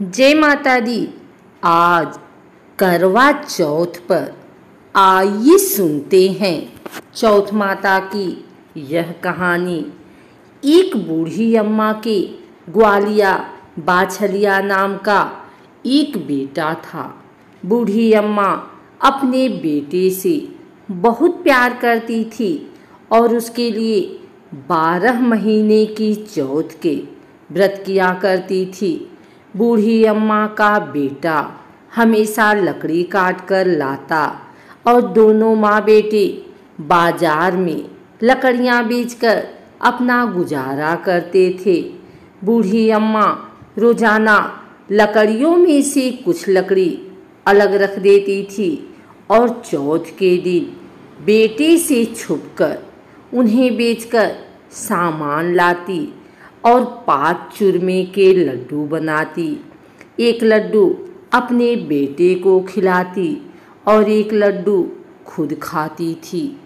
जय माता दी। आज करवा चौथ पर आइए सुनते हैं चौथ माता की यह कहानी। एक बूढ़ी अम्मा के ग्वालिया बाछलिया नाम का एक बेटा था। बूढ़ी अम्मा अपने बेटे से बहुत प्यार करती थी और उसके लिए बारह महीने की चौथ के व्रत किया करती थी। बूढ़ी अम्मा का बेटा हमेशा लकड़ी काट कर लाता और दोनों माँ बेटे बाज़ार में लकड़ियाँ बेचकर अपना गुजारा करते थे। बूढ़ी अम्मा रोज़ाना लकड़ियों में से कुछ लकड़ी अलग रख देती थी और चौथ के दिन बेटे से छुपकर उन्हें बेचकर सामान लाती और पाँच चूरमे के लड्डू बनाती। एक लड्डू अपने बेटे को खिलाती और एक लड्डू खुद खाती थी।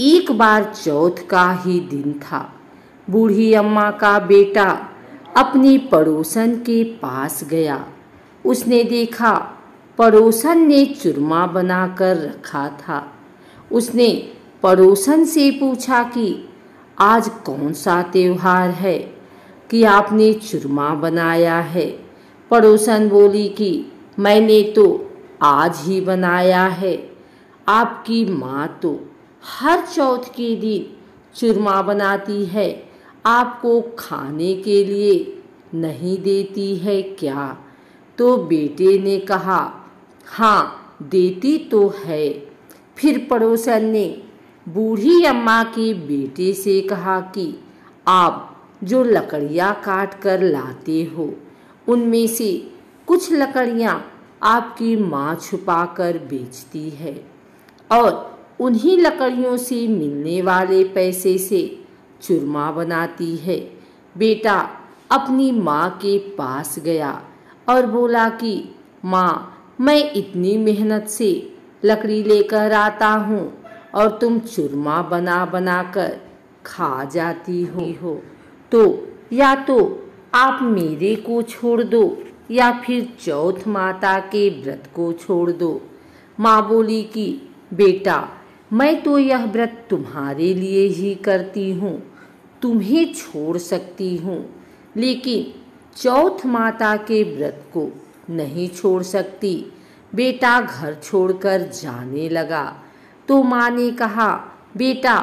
एक बार चौथ का ही दिन था। बूढ़ी अम्मा का बेटा अपनी पड़ोसन के पास गया। उसने देखा, पड़ोसन ने चूरमा बनाकर रखा था। उसने पड़ोसन से पूछा कि, आज कौन सा त्यौहार है? कि आपने चूरमा बनाया है। पड़ोसन बोली कि, मैंने तो आज ही बनाया है। आपकी माँ तो हर चौथ के दिन चूरमा बनाती है। आपको खाने के लिए नहीं देती है क्या? तो बेटे ने कहा हाँ देती तो है। फिर पड़ोसन ने बूढ़ी अम्मा के बेटे से कहा कि, आप जो लकड़ियाँ काट कर लाते हो उनमें से कुछ लकड़ियाँ आपकी माँ छुपा कर बेचती है और उन्हीं लकड़ियों से मिलने वाले पैसे से चूरमा बनाती है। बेटा अपनी माँ के पास गया और बोला कि माँ मैं इतनी मेहनत से लकड़ी लेकर आता हूँ और तुम चूरमा बना बना कर खा जाती हो, तो या तो आप मेरे को छोड़ दो, या फिर चौथ माता के व्रत को छोड़ दो। माँ बोली कि, बेटा, मैं तो यह व्रत तुम्हारे लिए ही करती हूँ, तुम्हें छोड़ सकती हूँ, लेकिन चौथ माता के व्रत को नहीं छोड़ सकती। बेटा घर छोड़कर जाने लगा। तो माँ ने कहा, बेटा,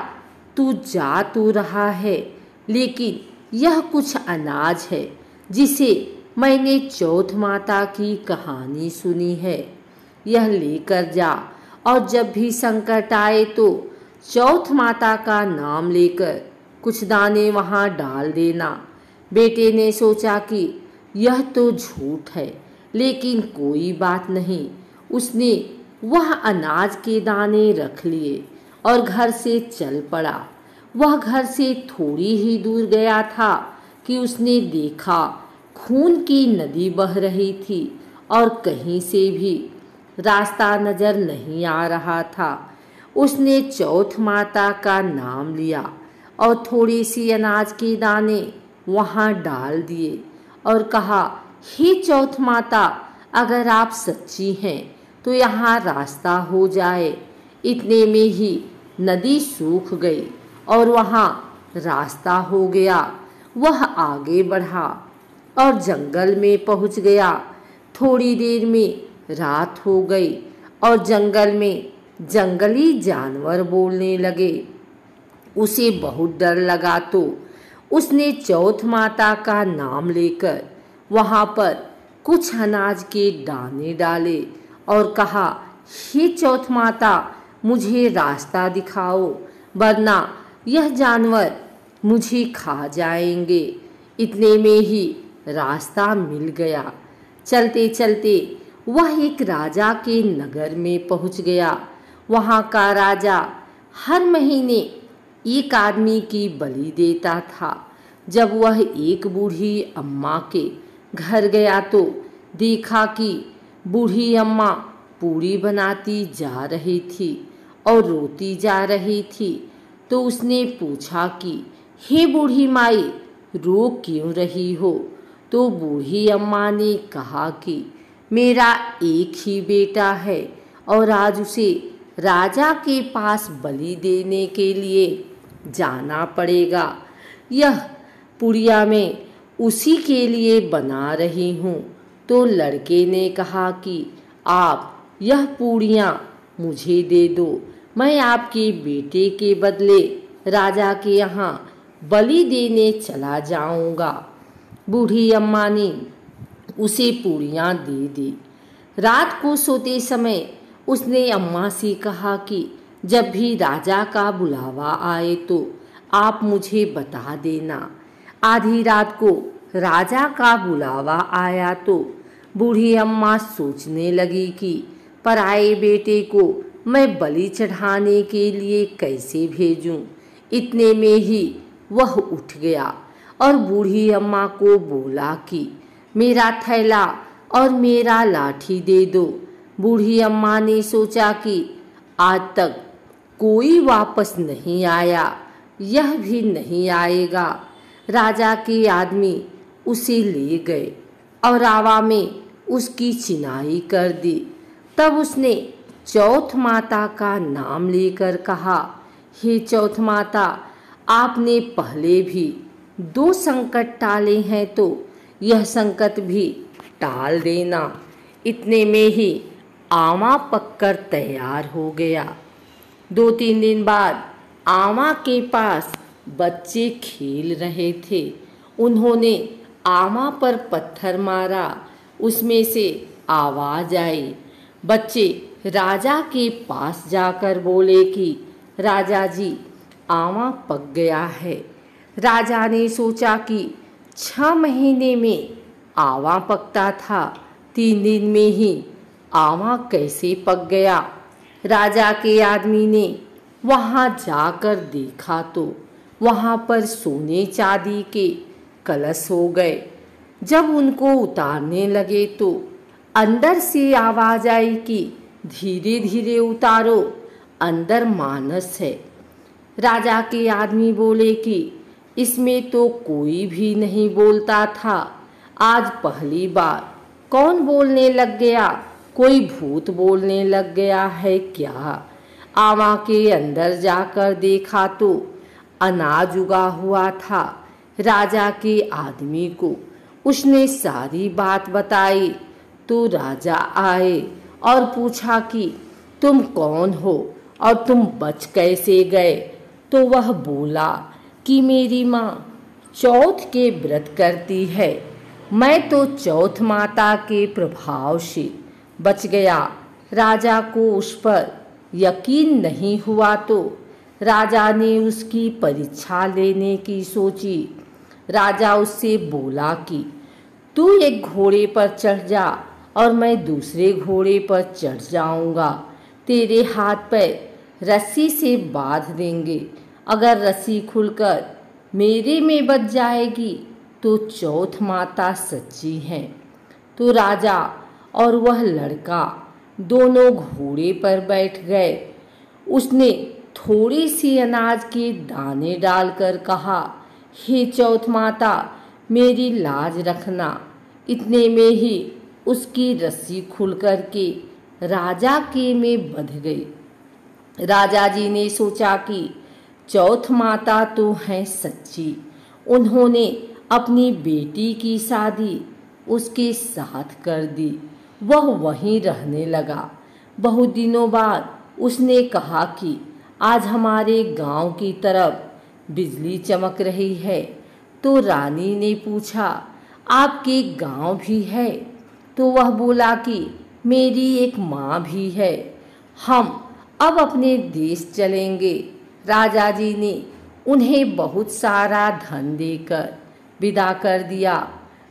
तू जा तो रहा है, लेकिन यह कुछ अनाज है, जिसे मैंने चौथ माता की कहानी सुनी है। यह लेकर जा, और जब भी संकट आए तो चौथ माता का नाम लेकर कुछ दाने वहाँ डाल देना। बेटे ने सोचा कि यह तो झूठ है, लेकिन कोई बात नहीं। उसने वह अनाज के दाने रख लिए और घर से चल पड़ा। वह घर से थोड़ी ही दूर गया था कि उसने देखा खून की नदी बह रही थी और कहीं से भी रास्ता नज़र नहीं आ रहा था। उसने चौथ माता का नाम लिया और थोड़ी सी अनाज के दाने वहाँ डाल दिए और कहा, हे चौथ माता, अगर आप सच्ची हैं तो यहाँ रास्ता हो जाए। इतने में ही नदी सूख गई। और वहाँ रास्ता हो गया। वह आगे बढ़ा और जंगल में पहुँच गया। थोड़ी देर में रात हो गई और जंगल में जंगली जानवर बोलने लगे। उसे बहुत डर लगा तो उसने चौथ माता का नाम लेकर वहाँ पर कुछ अनाज के दाने डाले और कहा, हे चौथ माता, मुझे रास्ता दिखाओ, वरना यह जानवर मुझे खा जाएँगे। इतने में ही रास्ता मिल गया। चलते चलते वह एक राजा के नगर में पहुँच गया। वहाँ का राजा हर महीने एक आदमी की बलि देता था। जब वह एक बूढ़ी अम्मा के घर गया तो देखा कि बूढ़ी अम्मा पूरी बनाती जा रही थी और रोती जा रही थी। तो उसने पूछा कि, हे बूढ़ी माई रो क्यों रही हो? तो बूढ़ी अम्मा ने कहा कि, मेरा एक ही बेटा है और आज उसे राजा के पास बलि देने के लिए जाना पड़ेगा। यह पुड़िया में उसी के लिए बना रही हूँ। तो लड़के ने कहा कि, आप यह पूड़ियाँ मुझे दे दो मैं आपके बेटे के बदले राजा के यहाँ बलि देने चला जाऊँगा। बूढ़ी अम्मा ने उसे पूड़ियाँ दे दी। रात को सोते समय उसने अम्मा से कहा कि जब भी राजा का बुलावा आए तो आप मुझे बता देना। आधी रात को राजा का बुलावा आया तो बूढ़ी अम्मा सोचने लगी कि पराए बेटे को मैं बलि चढ़ाने के लिए कैसे भेजूं? इतने में ही वह उठ गया और बूढ़ी अम्मा को बोला कि, मेरा थैला और मेरा लाठी दे दो। बूढ़ी अम्मा ने सोचा कि, आज तक कोई वापस नहीं आया, यह भी नहीं आएगा। राजा के आदमी उसे ले गए और आवा में उसकी चिनाई कर दी। तब उसने चौथ माता का नाम लेकर कहा, हे चौथ माता, आपने पहले भी दो संकट टाले हैं तो यह संकट भी टाल देना। इतने में ही आमा पककर तैयार हो गया। दो तीन दिन बाद आमा के पास बच्चे खेल रहे थे। उन्होंने आमा पर पत्थर मारा। उसमें से आवाज़ आई, बच्चे राजा के पास जाकर बोले कि, राजा जी, आवा पक गया है। राजा ने सोचा कि छह महीने में आवा पकता था। तीन दिन में ही आवा कैसे पक गया? राजा के आदमी ने वहाँ जाकर देखा तो वहाँ पर सोने चांदी के कलश हो गए। जब उनको उतारने लगे तो अंदर से आवाज़ आई कि धीरे धीरे उतारो, अंदर मानस है। राजा के आदमी बोले कि, इसमें तो कोई भी नहीं बोलता था। आज पहली बार। कौन बोलने लग गया? कोई भूत बोलने लग गया है क्या? आवा के अंदर जाकर देखा तो अनाज उगा हुआ था राजा के आदमी को। उसने सारी बात बताई। तो राजा आए। और पूछा कि, तुम कौन हो और तुम बच कैसे गए? तो वह बोला कि, मेरी माँ, चौथ के व्रत करती है। मैं तो चौथ माता के प्रभाव से बच गया। राजा को उस पर यकीन नहीं हुआ तो राजा ने उसकी परीक्षा लेने की सोची। राजा उससे बोला कि, तू एक घोड़े पर चढ़ जा और मैं दूसरे घोड़े पर चढ़ जाऊँगा। तेरे हाथ पर रस्सी से बाँध देंगे। अगर रस्सी खुलकर मेरे में बच जाएगी तो चौथ माता सच्ची है। तो राजा और वह लड़का दोनों घोड़े पर बैठ गए। उसने थोड़ी सी अनाज के दाने डालकर कहा, हे चौथ माता, मेरी लाज रखना। इतने में ही उसकी रस्सी खुल कर के राजा के में बध गई। राजा जी ने सोचा कि चौथ माता तो है सच्ची। उन्होंने अपनी बेटी की शादी उसके साथ कर दी। वह वहीं रहने लगा। बहुत दिनों बाद उसने कहा कि आज हमारे गाँव की तरफ़ बिजली चमक रही है। तो रानी ने पूछा, आपके गाँव भी है? तो वह बोला कि, मेरी एक माँ भी है। हम अब अपने देश चलेंगे। राजा जी ने उन्हें बहुत सारा धन देकर विदा कर दिया।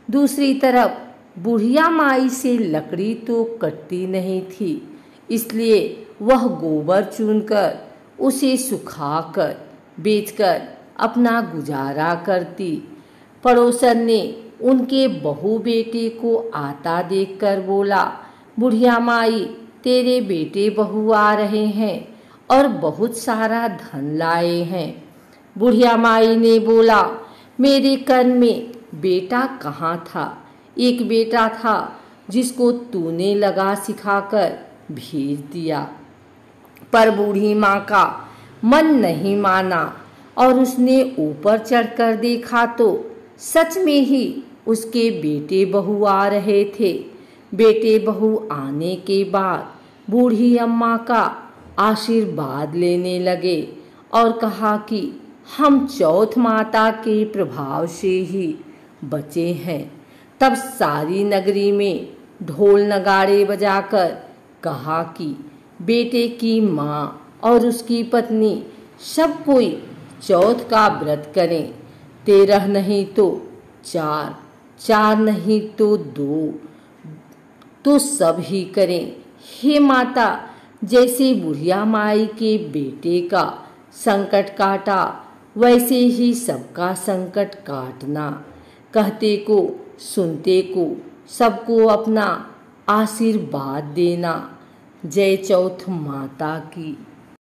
दूसरी तरफ़, बुढ़िया माई से लकड़ी तो कटती नहीं थी, इसलिए वह गोबर चुनकर उसे सुखाकर, बेचकर अपना गुजारा करती। पड़ोसन ने उनके बहू बेटे को आता देखकर बोला, बुढ़िया माई, तेरे बेटे बहू आ रहे हैं और बहुत सारा धन लाए हैं। बुढ़िया माई ने बोला, मेरे कन में बेटा कहाँ था? एक बेटा था जिसको तूने लगा सिखाकर भेज दिया। पर बूढ़ी माँ का मन नहीं माना और उसने ऊपर चढ़कर देखा तो सच में ही उसके बेटे बहू आ रहे थे। बेटे बहू आने के बाद बूढ़ी अम्मा का आशीर्वाद लेने लगे और कहा कि, हम चौथ माता के प्रभाव से ही बचे हैं। तब सारी नगरी में ढोल नगाड़े बजाकर कहा कि, बेटे की माँ और उसकी पत्नी सब कोई चौथ का व्रत करें। तेरह नहीं तो चार चार नहीं तो दो। तो सब ही करें। हे माता, जैसे बुढ़िया माई के बेटे का संकट काटा, वैसे ही सबका संकट काटना। कहते को, सुनते को, सबको अपना आशीर्वाद देना। जय चौथ माता की।